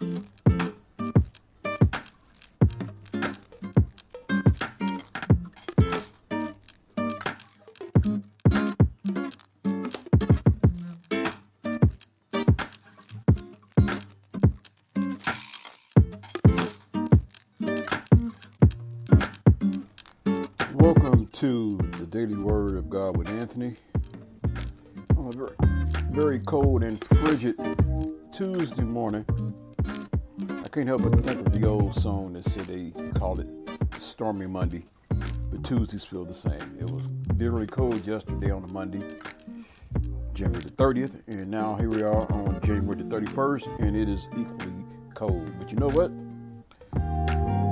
Welcome to the Daily Word of God with Anthony. On a very, very cold and frigid Tuesday morning, can't help but think of the old song that said they called it Stormy Monday, but Tuesdays feel the same. It was bitterly cold yesterday on a Monday, January the 30th, and now here we are on January the 31st, and it is equally cold. But you know what?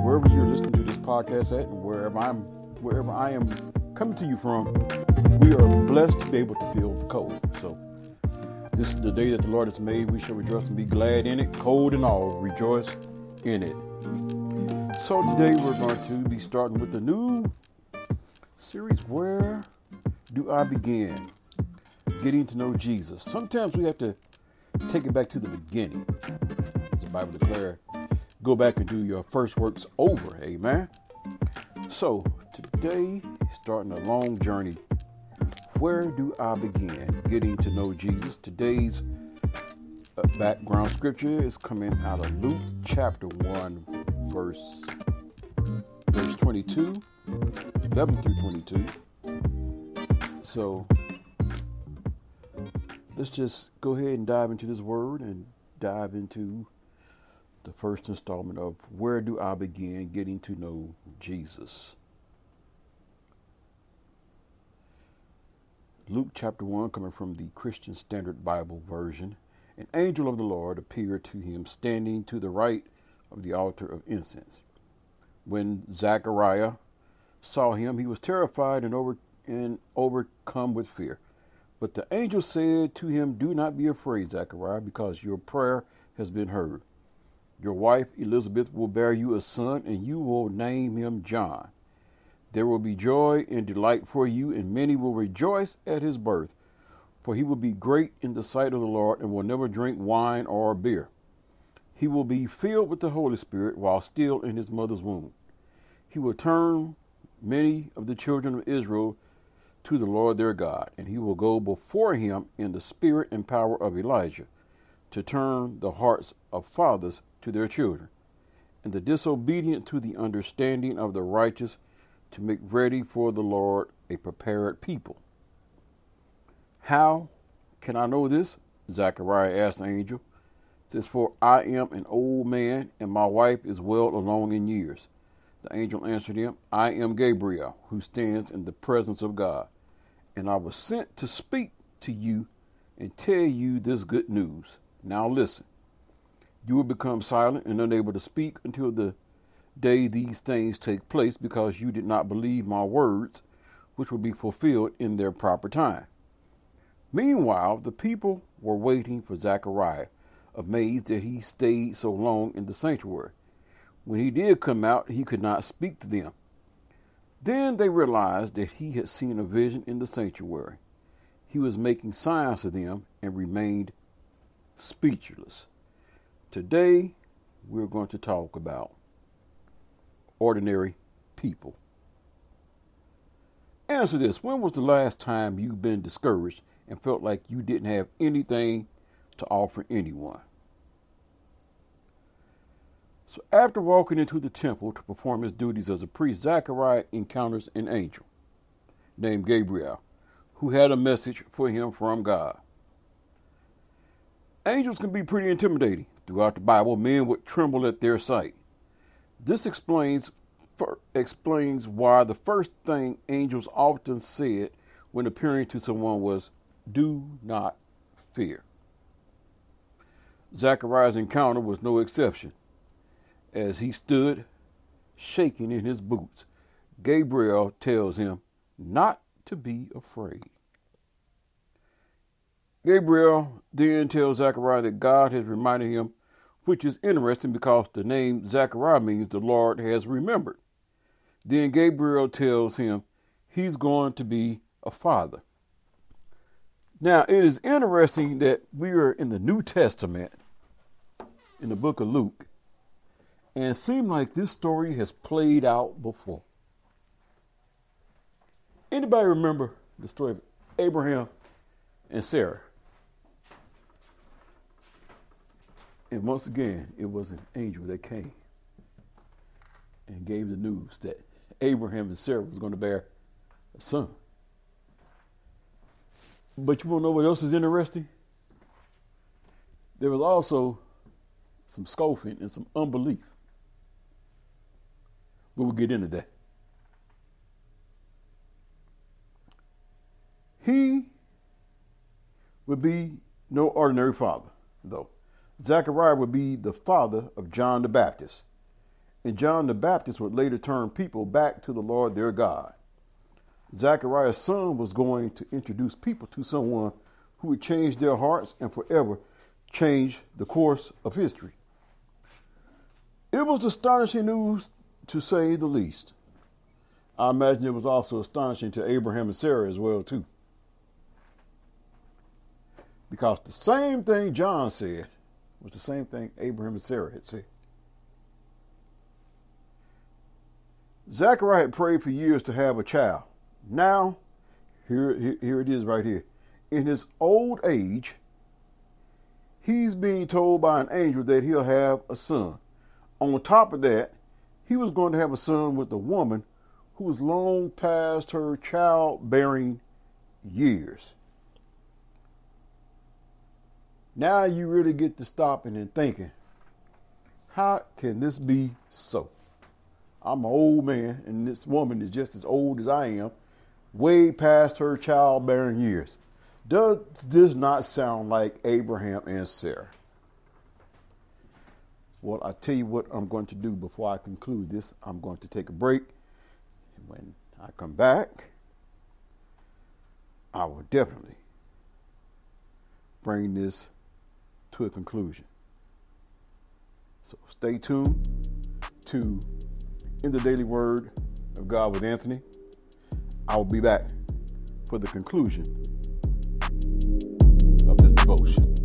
Wherever you're listening to this podcast at, and wherever I'm wherever I am coming to you from, we are blessed to be able to feel the cold. So, this is the day that the Lord has made. We shall rejoice and be glad in it, cold and all, rejoice in it. So, today we're going to be starting with the new series Where Do I Begin? Getting to know Jesus. Sometimes we have to take it back to the beginning. As the Bible declares, go back and do your first works over. Amen. So, today, starting a long journey. Where do I begin getting to know Jesus? Today's uh, background scripture is coming out of Luke chapter 1, verse, verse 22, 11 through 22. So, let's just go ahead and dive into this word and dive into the first installment of Where Do I Begin Getting to Know Jesus? Luke chapter 1, coming from the Christian Standard Bible version. An angel of the Lord appeared to him standing to the right of the altar of incense. When Zachariah saw him, he was terrified and, over, and overcome with fear. But the angel said to him, Do not be afraid, Zachariah, because your prayer has been heard. Your wife Elizabeth will bear you a son, and you will name him John. There will be joy and delight for you, and many will rejoice at his birth. For he will be great in the sight of the Lord, and will never drink wine or beer. He will be filled with the Holy Spirit while still in his mother's womb. He will turn many of the children of Israel to the Lord their God, and he will go before him in the spirit and power of Elijah, to turn the hearts of fathers to their children, and the disobedient to the understanding of the righteous to make ready for the Lord a prepared people. How can I know this? Zachariah asked the angel. Says, For I am an old man, and my wife is well along in years. The angel answered him, I am Gabriel, who stands in the presence of God, and I was sent to speak to you and tell you this good news. Now listen. You will become silent and unable to speak until the day these things take place because you did not believe my words, which will be fulfilled in their proper time. Meanwhile, the people were waiting for Zechariah, amazed that he stayed so long in the sanctuary. When he did come out, he could not speak to them. Then they realized that he had seen a vision in the sanctuary. He was making signs to them and remained speechless. Today, we're going to talk about ordinary people. Answer this When was the last time you've been discouraged and felt like you didn't have anything to offer anyone? So, after walking into the temple to perform his duties as a priest, Zachariah encounters an angel named Gabriel who had a message for him from God. Angels can be pretty intimidating. Throughout the Bible, men would tremble at their sight. This explains for, explains why the first thing angels often said when appearing to someone was, "Do not fear." Zachariah's encounter was no exception. As he stood shaking in his boots, Gabriel tells him not to be afraid. Gabriel then tells Zachariah that God has reminded him which is interesting because the name Zechariah means the Lord has remembered. Then Gabriel tells him he's going to be a father. Now, it is interesting that we are in the New Testament in the book of Luke, and it seemed like this story has played out before. Anybody remember the story of Abraham and Sarah? And once again, it was an angel that came and gave the news that Abraham and Sarah was going to bear a son. But you want to know what else is interesting? There was also some scoffing and some unbelief. But we'll get into that. He would be no ordinary father, though. Zechariah would be the father of John the Baptist. And John the Baptist would later turn people back to the Lord their God. Zechariah's son was going to introduce people to someone who would change their hearts and forever change the course of history. It was astonishing news to say the least. I imagine it was also astonishing to Abraham and Sarah as well too. Because the same thing John said was the same thing Abraham and Sarah had said. Zechariah had prayed for years to have a child. Now, here, here it is right here. In his old age, he's being told by an angel that he'll have a son. On top of that, he was going to have a son with a woman who was long past her childbearing years. Now you really get to stopping and thinking, how can this be so? I'm an old man, and this woman is just as old as I am, way past her childbearing years. Does this not sound like Abraham and Sarah? Well, I tell you what I'm going to do before I conclude this. I'm going to take a break. And when I come back, I will definitely bring this to a conclusion. So stay tuned to In the Daily Word of God with Anthony. I will be back for the conclusion of this devotion.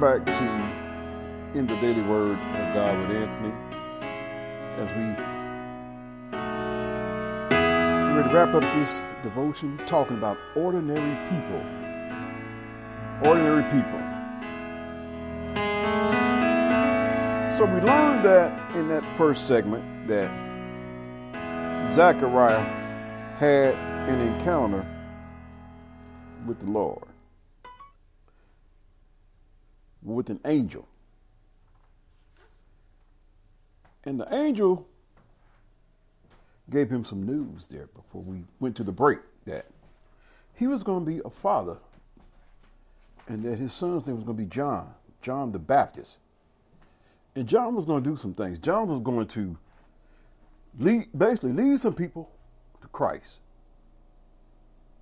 Back to In the Daily Word of God with Anthony. As we ready to wrap up this devotion talking about ordinary people. Ordinary people. So we learned that in that first segment that Zechariah had an encounter with the Lord with an angel. And the angel gave him some news there before we went to the break that he was going to be a father and that his son's name was going to be John, John the Baptist. And John was going to do some things. John was going to lead, basically lead some people to Christ.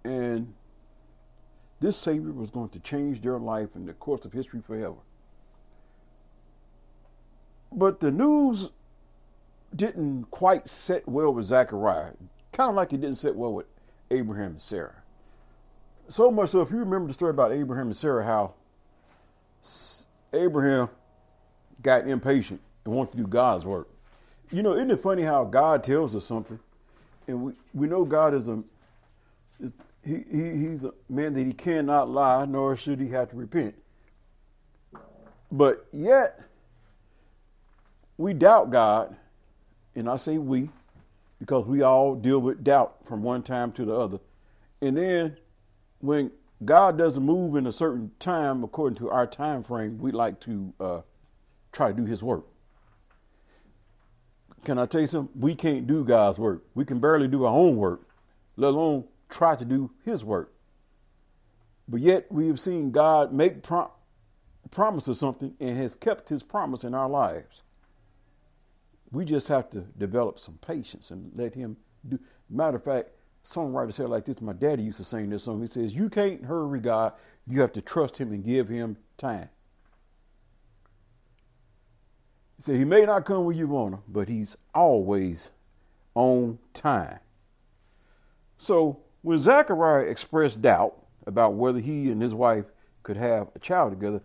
And this Savior was going to change their life in the course of history forever. But the news didn't quite sit well with Zechariah, kind of like it didn't sit well with Abraham and Sarah. So much so, if you remember the story about Abraham and Sarah, how Abraham got impatient and wanted to do God's work. You know, isn't it funny how God tells us something, and we, we know God is a is, he, he, he's a man that he cannot lie, nor should he have to repent. But yet, we doubt God, and I say we, because we all deal with doubt from one time to the other. And then when God doesn't move in a certain time according to our time frame, we like to uh, try to do his work. Can I tell you something? We can't do God's work. We can barely do our own work, let alone try to do His work. But yet we have seen God make prom- promise of something and has kept His promise in our lives. We just have to develop some patience and let Him do. Matter of fact, songwriter said like this. My daddy used to sing this song. He says, "You can't hurry God. You have to trust Him and give Him time." He said, He may not come when you want him, but He's always on time. So when Zechariah expressed doubt about whether he and his wife could have a child together,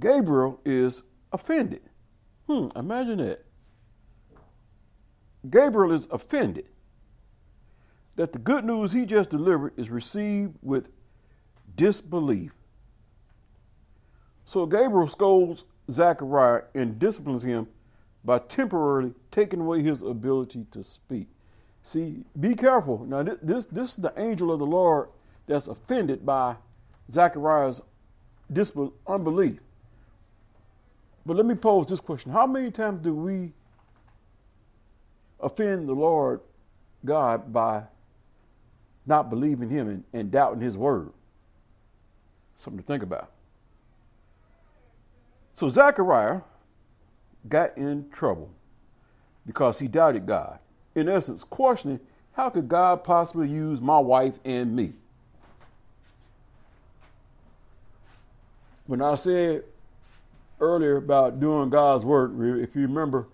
Gabriel is offended. Hmm, imagine that. Gabriel is offended that the good news he just delivered is received with disbelief. So Gabriel scolds Zechariah and disciplines him by temporarily taking away his ability to speak. See, be careful. Now, this, this is the angel of the Lord that's offended by Zechariah's unbelief. But let me pose this question How many times do we offend the Lord God by not believing Him and, and doubting His word? Something to think about. So Zechariah got in trouble because he doubted God. In essence, questioning how could God possibly use my wife and me? When I said earlier about doing God's work, if you remember,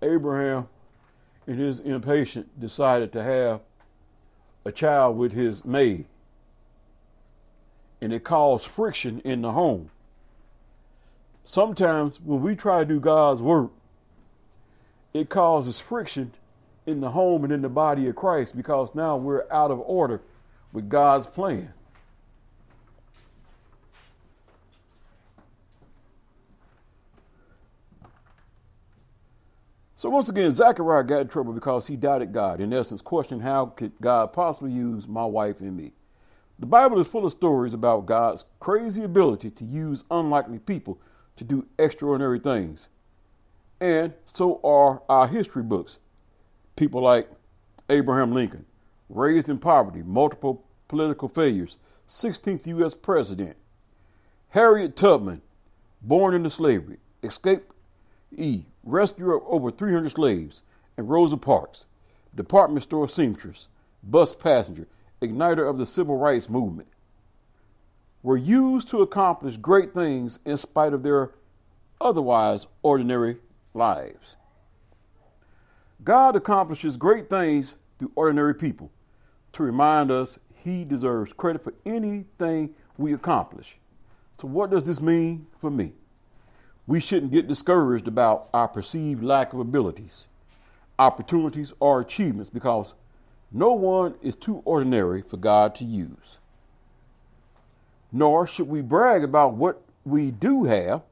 Abraham, in his impatience, decided to have a child with his maid. And it caused friction in the home sometimes when we try to do God's work, it causes friction in the home and in the body of Christ because now we're out of order with God's plan. So once again, Zechariah got in trouble because he doubted God. In essence, questioning how could God possibly use my wife and me? The Bible is full of stories about God's crazy ability to use unlikely people to do extraordinary things. And so are our history books. People like Abraham Lincoln, raised in poverty, multiple political failures, 16th U.S. president. Harriet Tubman, born into slavery, escaped E, rescuer of over 300 slaves, and Rosa Parks, department store seamstress, bus passenger, igniter of the civil rights movement were used to accomplish great things in spite of their otherwise ordinary lives. God accomplishes great things through ordinary people to remind us He deserves credit for anything we accomplish. So, what does this mean for me? We shouldn't get discouraged about our perceived lack of abilities, opportunities, or achievements because no one is too ordinary for God to use nor should we brag about what we do have,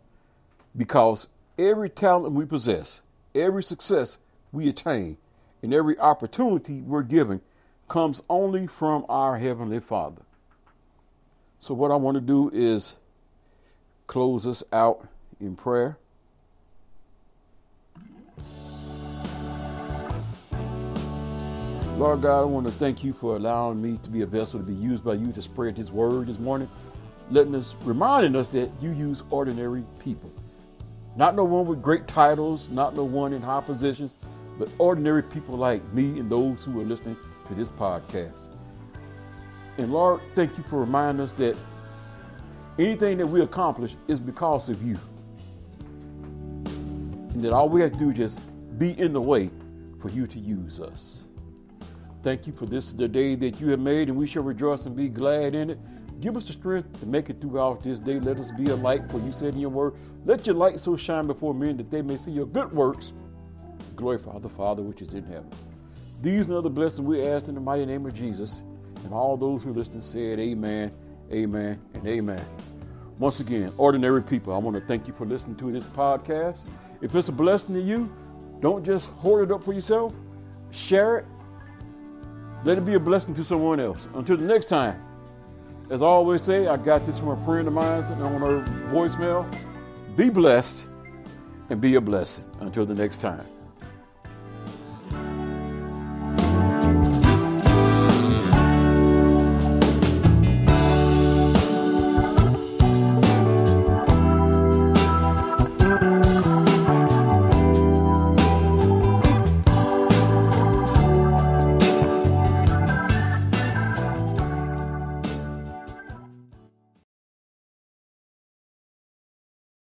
because every talent we possess, every success we attain, and every opportunity we're given comes only from our Heavenly Father. So, what I want to do is close us out in prayer. Lord God, I want to thank you for allowing me to be a vessel to be used by you to spread His word this morning letting us, reminding us that you use ordinary people. Not no one with great titles, not no one in high positions, but ordinary people like me and those who are listening to this podcast. And Lord, thank you for reminding us that anything that we accomplish is because of you. And that all we have to do is just be in the way for you to use us. Thank you for this the day that you have made, and we shall rejoice and be glad in it. Give us the strength to make it throughout this day. Let us be a light, for you said in your word, let your light so shine before men that they may see your good works. Glorify the Father which is in heaven. These and other blessings we ask in the mighty name of Jesus. And all those who listen said, Amen, Amen, and Amen. Once again, ordinary people, I want to thank you for listening to this podcast. If it's a blessing to you, don't just hoard it up for yourself. Share it. Let it be a blessing to someone else. Until the next time. As I always say, I got this from a friend of mine on her voicemail. Be blessed and be a blessing. Until the next time.